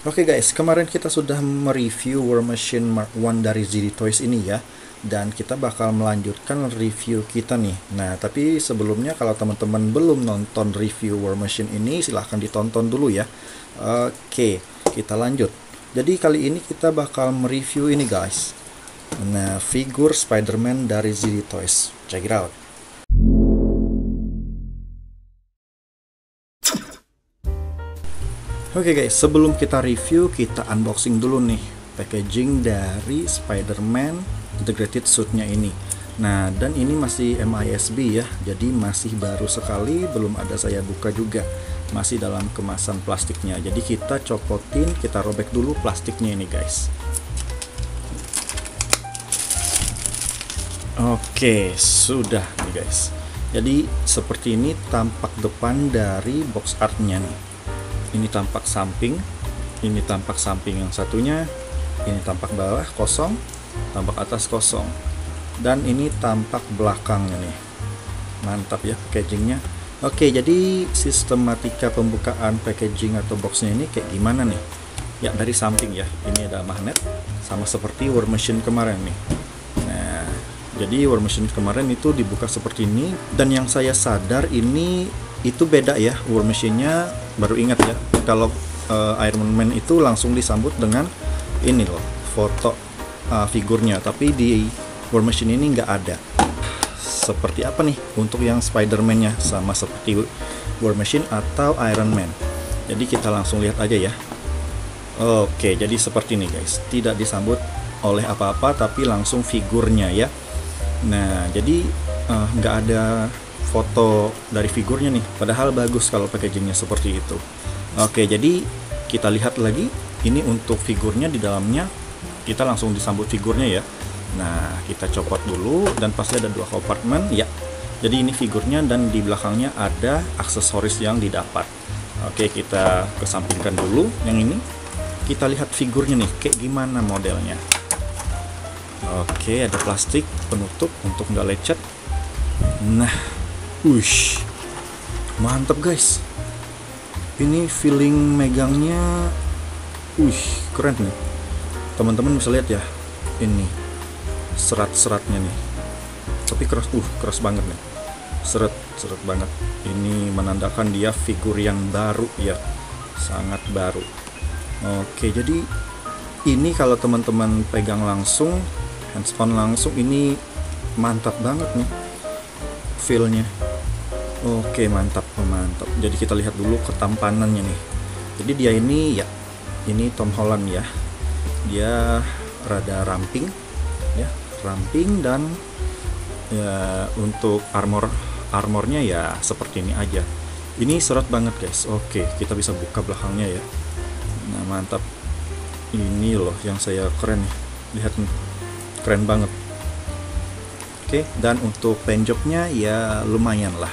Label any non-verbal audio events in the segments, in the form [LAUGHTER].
Oke guys, kemarin kita sudah mereview War Machine Mark 1 dari ZD Toys ini ya dan kita bakal melanjutkan review kita nih. Nah, tapi sebelumnya kalau teman-teman belum nonton review War Machine ini silahkan ditonton dulu ya. Oke, kita lanjut. Jadi kali ini kita bakal mereview ini guys. Nah, figur Spider-Man dari ZD Toys. Check it out. Oke guys, sebelum kita review, kita unboxing dulu nih packaging dari Spider-Man Integrated Suit-nya ini. Nah, dan ini masih MISB ya, jadi masih baru sekali, belum ada saya buka juga. Masih dalam kemasan plastiknya. Jadi kita copotin, kita robek dulu plastiknya ini guys. Oke, sudah nih guys. Jadi seperti ini tampak depan dari box artnya nih ini tampak samping ini tampak samping yang satunya ini tampak bawah kosong tampak atas kosong. Dan ini tampak belakangnya nih. Mantap ya packagingnya. Oke jadi sistematika pembukaan packaging atau boxnya ini kayak gimana nih? Ya dari samping ya. Ini ada magnet sama seperti war machine kemarin nih. Nah jadi war machine kemarin itu dibuka seperti ini. Dan yang saya sadar ini itu beda ya war machine-nya baru ingat ya kalau uh, Iron Man itu langsung disambut dengan ini loh foto uh, figurnya. Tapi di war machine ini nggak ada. Seperti apa nih untuk yang Spider-Man-nya? Sama seperti war machine atau Iron Man? Jadi kita langsung lihat aja ya. Oke jadi seperti ini guys. Tidak disambut oleh apa-apa tapi langsung figurnya ya. Nah jadi eh, nggak uh, ada foto dari figurnya nih. Padahal bagus kalau packagingnya seperti itu. Oke jadi kita lihat lagi. Ini untuk figurnya di dalamnya. Kita langsung disambut figurnya ya. Nah kita copot dulu. Dan pasti ada dua kompartemen ya. Jadi ini figurnya dan di belakangnya ada aksesoris yang didapat. Oke kita kesampingkan dulu yang ini. Kita lihat figurnya nih kayak gimana modelnya. Oke ada plastik penutup untuk nggak lecet. Nah Wush, mantap guys. Ini feeling megangnya, wush, keren nih. Teman-teman bisa lihat ya, ini serat-seratnya nih. Tapi keras, uh, keras banget nih. Seret, seret banget. Ini menandakan dia figur yang baru ya, sangat baru. Oke, jadi ini kalau teman-teman pegang langsung, hands on langsung, ini mantap banget nih feelnya Oke mantap mantap. Jadi kita lihat dulu ketampanannya nih. Jadi dia ini ya, ini Tom Holland ya. Dia rada ramping, ya ramping dan ya untuk armor armornya ya seperti ini aja. Ini serat banget guys. Oke kita bisa buka belakangnya ya. Nah mantap. Ini loh yang saya keren nih. Lihat nih, keren banget. Oke dan untuk penjoknya ya lumayan lah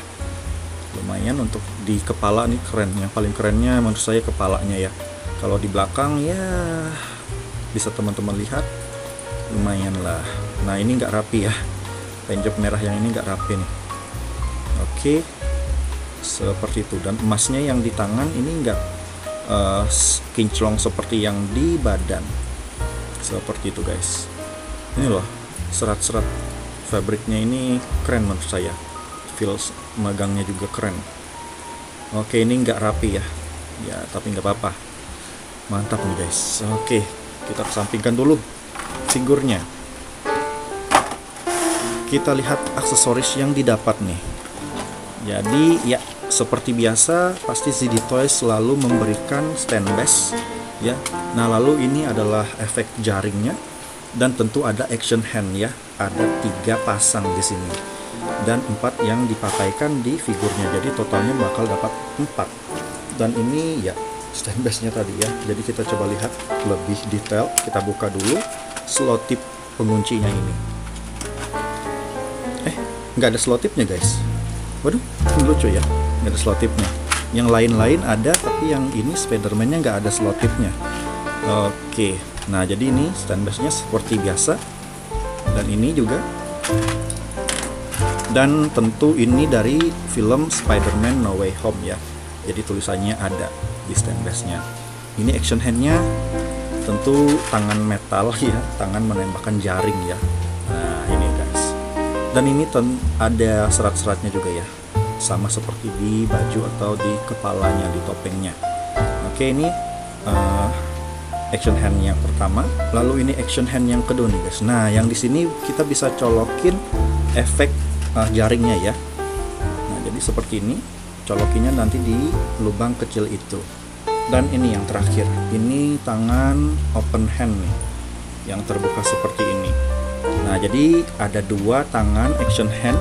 lumayan untuk di kepala nih keren yang paling kerennya menurut saya kepalanya ya. Kalau di belakang ya bisa teman-teman lihat lumayan lah. Nah ini nggak rapi ya. Penjok merah yang ini nggak rapi nih. Oke. Seperti itu. Dan emasnya yang di tangan ini nggak uh, kinclong seperti yang di badan. Seperti itu guys. Ini loh serat-serat fabriknya ini keren menurut saya feels magangnya juga keren. Oke ini nggak rapi ya? Ya tapi nggak apa-apa. Mantap nih guys. Oke kita kesampingkan dulu figurnya. Kita lihat aksesoris yang didapat nih. Jadi ya seperti biasa pasti ZD Toys selalu memberikan stand base ya. Nah lalu ini adalah efek jaringnya dan tentu ada action hand ya. Ada tiga pasang di sini dan empat yang dipakaikan di figurnya. Jadi totalnya bakal dapat empat. Dan ini ya stand base-nya tadi ya. Jadi kita coba lihat lebih detail. Kita buka dulu slot tip penguncinya ini. Eh nggak ada slot tipnya guys. Waduh lucu ya. Nggak ada slot tipnya. Yang lain-lain ada tapi yang ini Spiderman-nya nggak ada slot tipnya. Oke. Nah jadi ini stand base-nya seperti biasa. Dan ini juga dan tentu ini dari film Spider-Man No Way Home ya. Jadi tulisannya ada di stand base-nya ini action handnya tentu tangan metal [LAUGHS] ya tangan menembakkan jaring ya. Nah ini guys. Dan ini ten ada serat-seratnya juga ya. Sama seperti di baju atau di kepalanya di topengnya. Oke ini uh, action hand yang pertama. Lalu ini action hand yang kedua nih guys. Nah yang di sini kita bisa colokin efek uh, jaringnya ya. Nah jadi seperti ini colokinya nanti di lubang kecil itu. Dan ini yang terakhir ini tangan open hand nih yang terbuka seperti ini. Nah jadi ada dua tangan action hand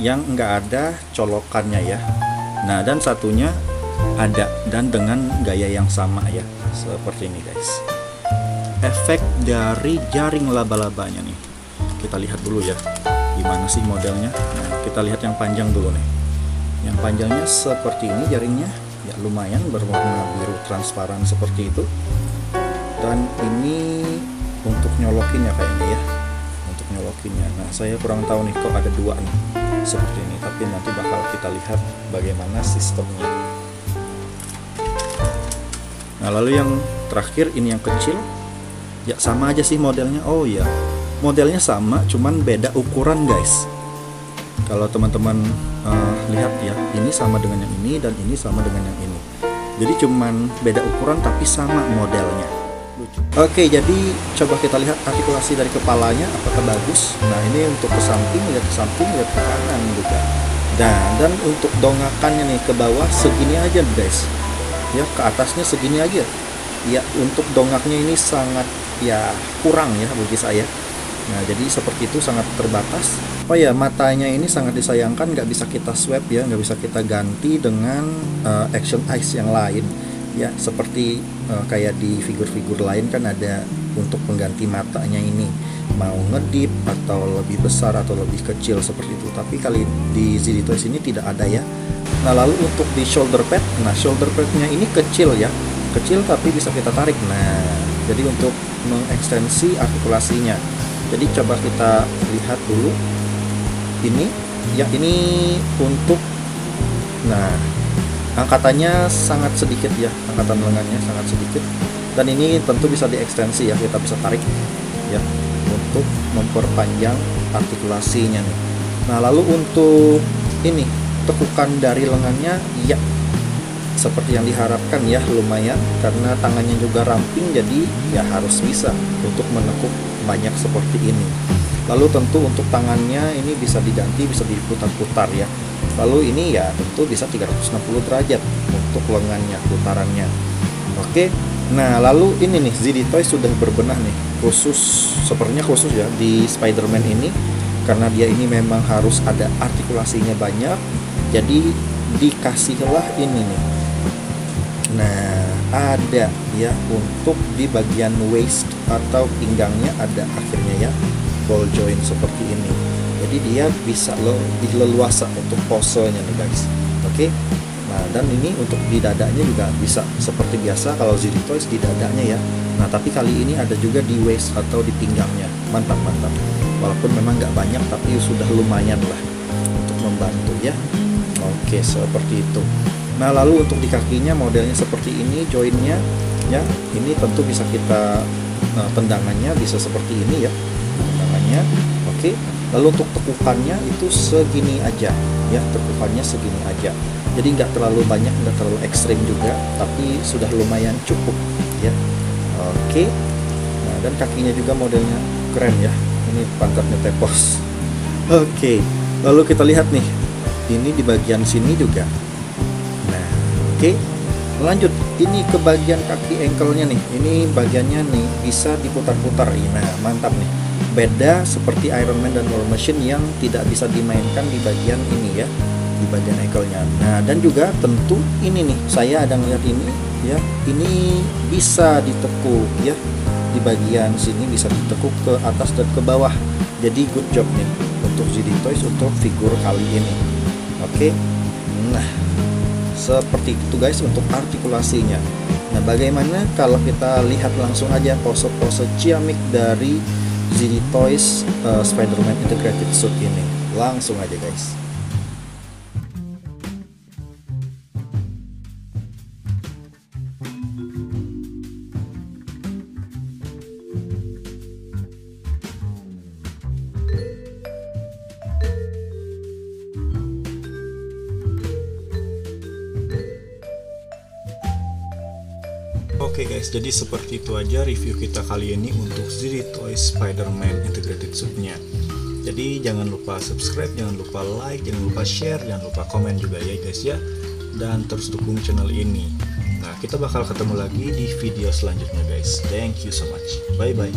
yang enggak ada colokannya ya. Nah dan satunya ada dan dengan gaya yang sama ya seperti ini guys. Efek dari jaring laba-labanya nih. Kita lihat dulu ya gimana sih modelnya? Nah kita lihat yang panjang dulu nih. Yang panjangnya seperti ini jaringnya. Ya lumayan berwarna biru transparan seperti itu. Dan ini untuk nyolokinnya kayaknya ya. Untuk nyolokinnya nah saya kurang tahu nih kok ada dua nih seperti ini. Tapi nanti bakal kita lihat bagaimana sistemnya. Nah lalu yang terakhir ini yang kecil. Ya sama aja sih modelnya. Oh ya modelnya sama cuman beda ukuran guys. Kalau teman-teman uh, lihat ya ini sama dengan yang ini dan ini sama dengan yang ini. Jadi cuman beda ukuran tapi sama modelnya. Oke jadi coba kita lihat artikulasi dari kepalanya apakah bagus? Nah ini untuk ke samping lihat ke samping lihat ke kanan juga. Dan dan untuk dongakannya nih ke bawah segini aja guys. Ya ke atasnya segini aja. Ya untuk dongaknya ini sangat ya kurang ya bagi saya Nah, jadi seperti itu sangat terbatas. Oh ya, matanya ini sangat disayangkan, nggak bisa kita swap ya, nggak bisa kita ganti dengan uh, action eyes yang lain. Ya, seperti uh, kayak di figur-figur lain kan ada untuk pengganti matanya ini mau ngedip atau lebih besar atau lebih kecil seperti itu. Tapi kali di ZD Toys ini tidak ada ya. Nah, lalu untuk di shoulder pad, nah shoulder padnya ini kecil ya, kecil tapi bisa kita tarik. Nah, jadi untuk mengekstensi artikulasinya jadi coba kita lihat dulu. Ini ya ini untuk nah angkatannya sangat sedikit ya angkatan lengannya sangat sedikit. Dan ini tentu bisa diekstensi ya kita bisa tarik ya untuk memperpanjang artikulasinya nih. Nah lalu untuk ini tekukan dari lengannya ya. Seperti yang diharapkan ya lumayan karena tangannya juga ramping jadi ya harus bisa untuk menekuk banyak seperti ini. Lalu tentu untuk tangannya ini bisa diganti bisa diputar-putar ya. Lalu ini ya tentu bisa 360 derajat untuk lengannya putarannya. Oke nah lalu ini nih ZD Toy sudah berbenah nih. Khusus sepertinya khusus ya di Spider-Man ini karena dia ini memang harus ada artikulasinya banyak jadi dikasihlah ini nih. Nah, ada ya untuk di bagian waist atau pinggangnya ada akhirnya ya ball joint seperti ini. Jadi dia bisa lebih leluasa untuk posenya nih guys. Oke. Nah, dan ini untuk di dadanya juga bisa seperti biasa kalau Ziri Toys di dadanya ya. Nah, tapi kali ini ada juga di waist atau di pinggangnya. Mantap, mantap. Walaupun memang nggak banyak tapi sudah lumayan lah untuk membantu ya. Oke, seperti itu. Nah lalu untuk di kakinya modelnya seperti ini joinnya ya. Ini tentu bisa kita nah, tendangannya bisa seperti ini ya. Tendangannya oke. Lalu untuk tekukannya itu segini aja ya. Tekukannya segini aja. Jadi nggak terlalu banyak nggak terlalu ekstrim juga tapi sudah lumayan cukup ya. Oke. Nah dan kakinya juga modelnya keren ya. Ini pantatnya tepos. Oke. Lalu kita lihat nih ini di bagian sini juga Oke, lanjut. Ini ke bagian kaki ankle-nya nih. Ini bagiannya nih bisa diputar-putar. Nah, mantap nih. Beda seperti Iron Man dan War Machine yang tidak bisa dimainkan di bagian ini ya, di bagian ankle-nya. Nah, dan juga tentu ini nih, saya ada ngeliat ini ya. Ini bisa ditekuk ya. Di bagian sini bisa ditekuk ke atas dan ke bawah. Jadi good job nih untuk ZD Toys untuk figur kali ini. Oke. Nah, seperti itu guys untuk artikulasinya. Nah bagaimana kalau kita lihat langsung aja pose-pose ciamik dari ZD Toys uh, Spider-Man Integrated Suit ini? Langsung aja guys Oke guys, jadi seperti itu aja review kita kali ini untuk ZD Toys Spider-Man Integrated Suit-nya. Jadi jangan lupa subscribe, jangan lupa like, jangan lupa share, jangan lupa komen juga ya guys ya. Dan terus dukung channel ini. Nah, kita bakal ketemu lagi di video selanjutnya guys. Thank you so much. Bye bye.